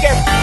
Take.